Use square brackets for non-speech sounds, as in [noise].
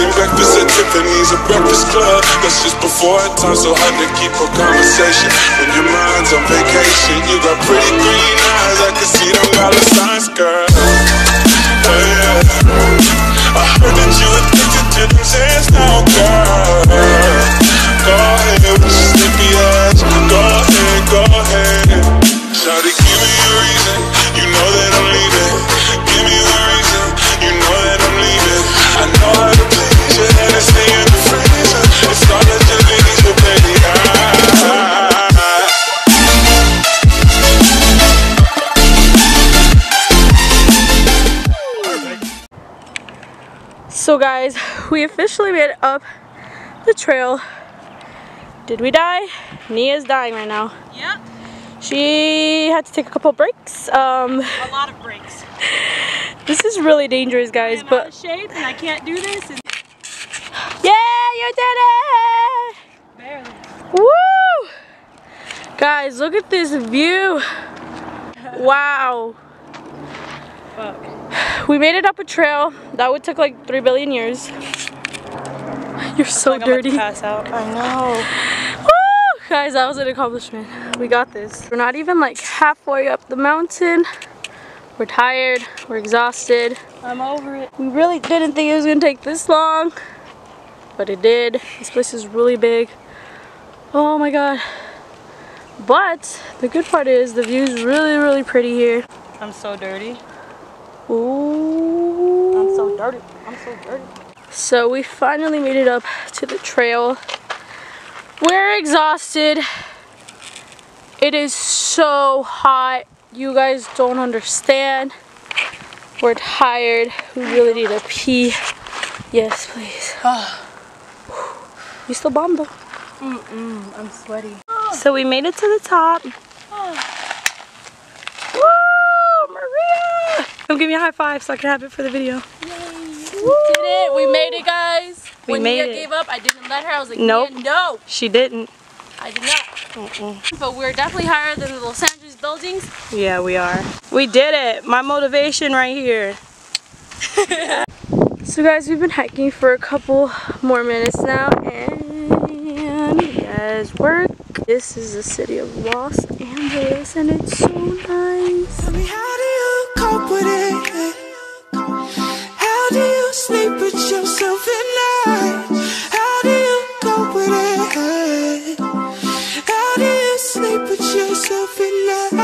seen breakfast at Tiffany's or Breakfast Club. That's just before her time, so hard to keep a conversation. When your mind's on vacation, you got pretty green eyes, I can see them dollar signs, girl. Oh, yeah. I heard that you addicted to them sands now, girl. Go ahead with your sleepy ass. Go ahead, go ahead. Shawty, give me a reason. You know that I'm So guys, we officially made it up the trail. Did we die? Nia's dying right now. Yep, She had to take a couple breaks. Um, a lot of breaks. [laughs] this is really dangerous, guys. I'm out But of shape and I can't do this. And yeah, you did it! barely. Woo! Guys, look at this view. [laughs] Wow. Fuck. We made it up a trail. That would took like three billion years. You're so Like I'm about to dirty. pass out. I know. Woo! Guys, that was an accomplishment. We got this. We're not even like halfway up the mountain. We're tired. We're exhausted. I'm over it. We really didn't think it was gonna take this long, but it did. This place is really big. Oh my god. But the good part is the view is really, really pretty here. I'm so dirty. Ooh. I'm so dirty. I'm so dirty. So we finally made it up to the trail. We're exhausted. It is so hot. You guys don't understand. We're tired. We really need to pee. Yes, please. You still bomb though. Mm-mm. I'm sweaty. So we made it to the top. Woo, Maria! Come give me a high five so I can have it for the video. We did it. We made it, guys. We when Nia it. gave up, I didn't let her. I was like, Nope. No, She didn't. I did not. But we're definitely higher than the Los Angeles buildings. Yeah, we are. We did it. My motivation right here. [laughs] so guys, we've been hiking for a couple more minutes now and yes, work. This is the city of Los Angeles and it's so nice. love enough.